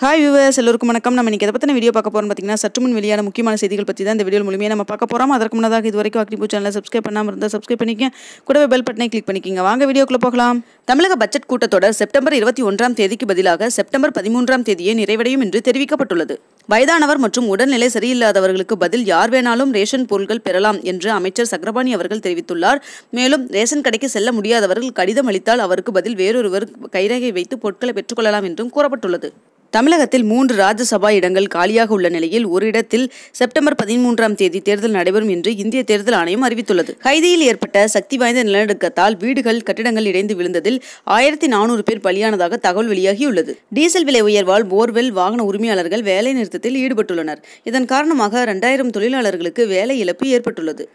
Hi viewers எல்லோருக்கும் வணக்கம். நம்ம இன்றைக்கி எதை பற்றின வீடியோ பார்க்க போகிறோம் பார்த்தீங்கன்னா சற்று முன் வெளியான முக்கியமான செய்திகள் பற்றி தான் இந்த வீடியோ மூலியமாக நம்ம பார்க்க போகிறோம் அதற்கு முன்னதாக இது வரைக்கும் அக்னிபூ சேனலை சப்ஸ்கிரைப் பண்ணாமல் இருந்தால் சப்ஸ்கிரைப் பண்ணிக்க கூடவே பெல் பட்டனை கிளிக் பண்ணிக்கிங்க. வாங்க வீடியோக்குள்ளே போகலாம். தமிழக பட்ஜெட் கூட்டத்தொடர் செப்டம்பர் இருபத்தி ஒன்றாம் தேதிக்கு பதிலாக செப்டம்பர் பதிமூன்றாம் தேதியே நிறைவடையும் என்று தெரிவிக்கப்பட்டுள்ளது. வயதானவர் மற்றும் உடல்நிலை சரியில்லாதவர்களுக்கு பதில் யார் வேணாலும் ரேஷன் பொருட்கள் பெறலாம் என்று அமைச்சர் சக்கரபாணி அவர்கள் தெரிவித்துள்ளார். மேலும் ரேஷன் கடைக்கு செல்ல முடியாதவர்கள் கடிதம் அளித்தால் அவருக்கு பதில் வேறொருவர் கைரேகை வைத்து பொருட்களை பெற்றுக்கொள்ளலாம் என்றும் கூறப்பட்டுள்ளது. தமிழகத்தில் மூன்று ராஜ்யசபா இடங்கள் காலியாக உள்ள நிலையில் ஒரு இடத்தில் செப்டம்பர் பதிமூன்றாம் தேதி தேர்தல் நடைபெறும் என்று இந்திய தேர்தல் ஆணையம் அறிவித்துள்ளது. கைதியில் ஏற்பட்ட சக்தி வாய்ந்த நிலநடுக்கத்தால் வீடுகள் கட்டிடங்கள் இடைந்து விழுந்ததில் ஆயிரத்தி நானூறு பேர் பலியானதாக தகவல் வெளியாகியுள்ளது. டீசல் விலை உயர்வால் போர்வெல் வாகன உரிமையாளர்கள் வேலை நிறுத்தத்தில் ஈடுபட்டுள்ளனர். இதன் காரணமாக இரண்டாயிரம் தொழிலாளர்களுக்கு வேலை இழப்பு ஏற்பட்டுள்ளது.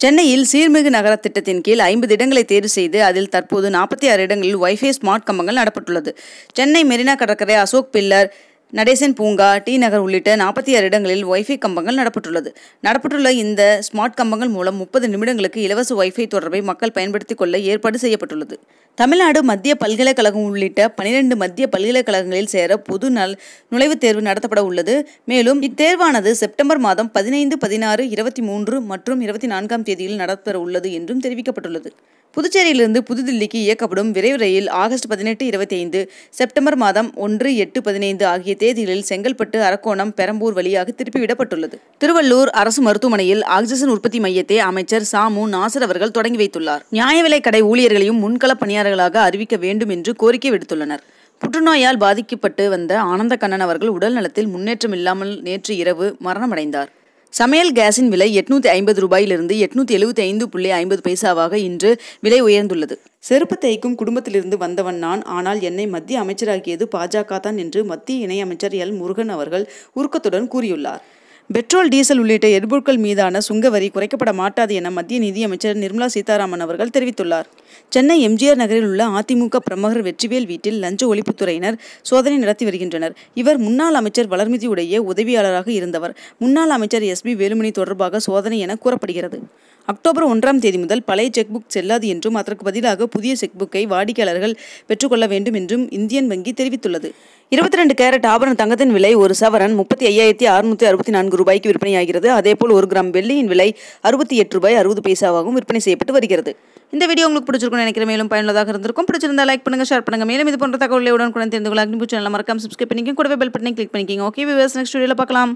சென்னையில் சீர்மிகு நகர திட்டத்தின் கீழ் ஐம்பது இடங்களை தேர்வு செய்து அதில் தற்போது நாற்பத்தி ஆறு இடங்களில் வைஃபை ஸ்மார்ட் கம்பங்கள் நடப்பட்டுள்ளது. சென்னை மெரினா கடற்கரை அசோக் பில்லர் நடேசன் பூங்கா டி நகர் உள்ளிட்ட நாற்பத்தி ஆறு இடங்களில் ஒய்ஃபை கம்பங்கள் நடப்பட்டுள்ளது. நடப்பட்டுள்ள இந்த ஸ்மார்ட் கம்பங்கள் மூலம் முப்பது நிமிடங்களுக்கு இலவச வைஃபை தொடர்பை மக்கள் பயன்படுத்திக் கொள்ள ஏற்பாடு செய்யப்பட்டுள்ளது. தமிழ்நாடு மத்திய பல்கலைக்கழகம் உள்ளிட்ட பனிரெண்டு மத்திய பல்கலைக்கழகங்களில் சேர பொது நல் நுழைவுத் தேர்வு நடத்தப்பட உள்ளது. மேலும் இத்தேர்வானது செப்டம்பர் மாதம் பதினைந்து பதினாறு இருபத்தி மூன்று மற்றும் இருபத்தி நான்காம் தேதியில் நடத்தப்பெற உள்ளது என்றும் தெரிவிக்கப்பட்டுள்ளது. புதுச்சேரியிலிருந்து புதுதில்லிக்கு இயக்கப்படும் விரைவு ரயில் ஆகஸ்ட் பதினெட்டு இருபத்தி ஐந்து செப்டம்பர் மாதம் ஒன்று எட்டு பதினைந்து ஆகிய தேதிகளில் செங்கல்பட்டு அரக்கோணம் பெரம்பூர் வழியாக திருப்பிவிடப்பட்டுள்ளது திருவள்ளூர் அரசு மருத்துவமனையில் ஆக்சிஜன் உற்பத்தி மையத்தை அமைச்சர் சாமு நாசர் அவர்கள் தொடங்கி வைத்துள்ளார். நியாய விலைக் கடை ஊழியர்களையும் முன்கள பணியாளர்களாக அறிவிக்க வேண்டும் என்று கோரிக்கை விடுத்துள்ளனர். புற்றுநோயால் பாதிக்கப்பட்டு வந்த ஆனந்த கண்ணன் அவர்கள் உடல் நலத்தில் முன்னேற்றம் இல்லாமல் நேற்று இரவு மரணமடைந்தார். சமையல் கேஸின் விலை எட்நூத்தி ஐம்பது ரூபாயிலிருந்து எட்நூத்தி எழுபத்தி ஐந்து புள்ளி ஐம்பது பைசாவாக இன்று விலை உயர்ந்துள்ளது. செருப்பு தைக்கும் குடும்பத்திலிருந்து வந்தவன் நான். ஆனால் என்னை மத்திய அமைச்சராக்கியது பாஜக தான் என்று மத்திய இணையமைச்சர் எல். முருகன் அவர்கள் உருக்கத்துடன் கூறியுள்ளார். பெட்ரோல் டீசல் உள்ளிட்ட எரிபொருட்கள் மீதான சுங்கவரி குறைக்கப்பட மாட்டாது என மத்திய நிதியமைச்சர் நிர்மலா சீதாராமன் அவர்கள் தெரிவித்துள்ளார். சென்னை எம்ஜிஆர் நகரில் உள்ள அதிமுக பிரமுகர் வெற்றிவேல் வீட்டில் லஞ்ச ஒழிப்புத்துறையினர் சோதனை நடத்தி வருகின்றனர். இவர் முன்னாள் அமைச்சர் வளர்மதியுடைய உதவியாளராக இருந்தவர். முன்னாள் அமைச்சர் எஸ் பி வேலுமணி தொடர்பாக சோதனை என கூறப்படுகிறது. அக்டோபர் ஒன்றாம் தேதி முதல் பழைய செக் புக் செல்லாது என்றும் அதற்கு பதிலாக புதிய செக் புக்கை வாடிக்கையாளர்கள் பெற்றுக்கொள்ள வேண்டும் என்றும் இந்தியன் வங்கி தெரிவித்துள்ளது. இருபத்தி ரெண்டு கேரட் ஆபரண தங்கத்தின் விலை ஒரு சவரன் முப்பத்தி ஐயாயிரத்தி அறுநூற்றி அறுபத்தி நான்கு ரூபாய்க்கு விற்பனையாகிறது. அதேபோல் ஒரு கிராம் வெள்ளியின் விலை அறுபத்தி எட்டு ரூபாய் அறுபது பைசாவாகவும் விற்பனை செய்யப்பட்டு வருகிறது. இந்த வீடியோ உங்களுக்கு பிடிச்சிருக்கும் நினைக்கிற மேலும் பயனுள்ளதாக இருந்திருக்கும். பிடிச்சிருந்தா லைக் பண்ணுங்க ஷேர் பண்ணுங்க. மேலும் இது போன்ற தகவலை உடனுக்குடன் தெரிந்து கொள்ள அக்னிபூ சேனல் மறக்காம சப்ஸ்கிரைப் பண்ணிக்கோங்க. கூடவே பெல் பட்டனை கிளிக் பண்ணிக்கோங்க. ஓகே விவர்ஸ் நெக்ஸ்ட் வீடியோவில் பார்க்கலாம்.